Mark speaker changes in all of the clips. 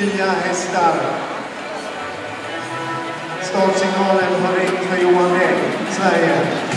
Speaker 1: nya hästar. Startsignalen har ringt för Johan Dägg, Sverige.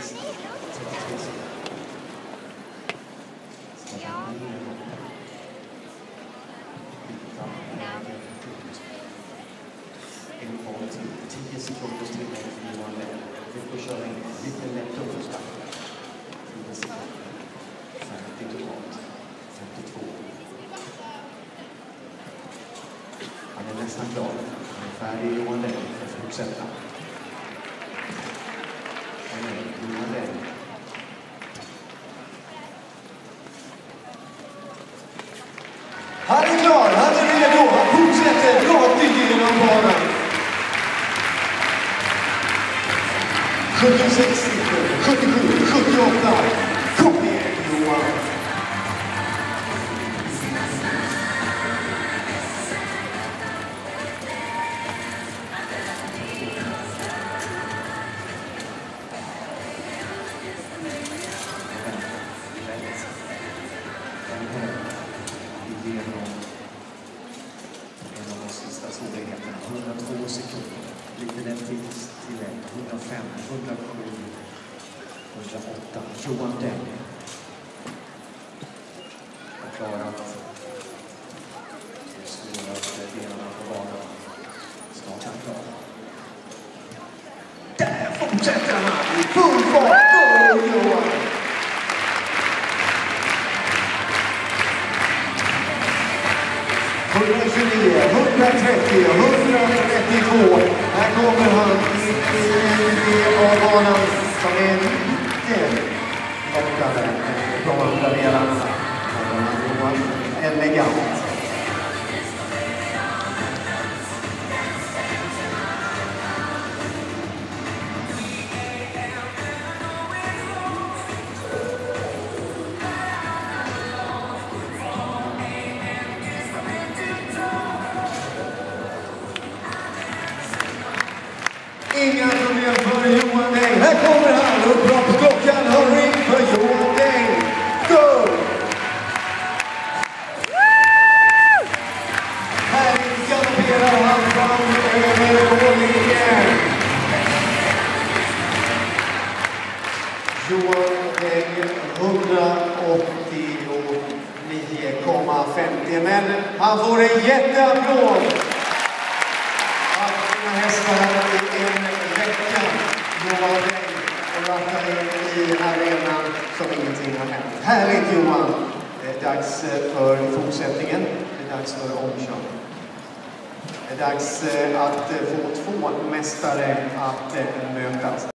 Speaker 1: Han är nästan klar. Han är färdig, Johan Lell, för att fortsätta. performance. Cookie 64, Cookie Group, Cookie of Life, Cookie Everyone. Gracias. 102 sekunder. Lite lätt tillägg. 105, 107, 108. Johan Denny har klarat de svåraste delarna på banan. Snart är han klar. Där fortsätter han i full fart! Johan! Hundratjugonio, 130, 132. Här kommer han in i av banan Johan väger 189,50. Men han får en jätteapplåd att sina hästar i en vecka Johan Deng och rattar in i arenan som ingenting har hänt. Härligt Johan! Det är dags för fortsättningen. Det är dags för omkörning. Det är dags eh, att eh, få två mästare att eh, mötas.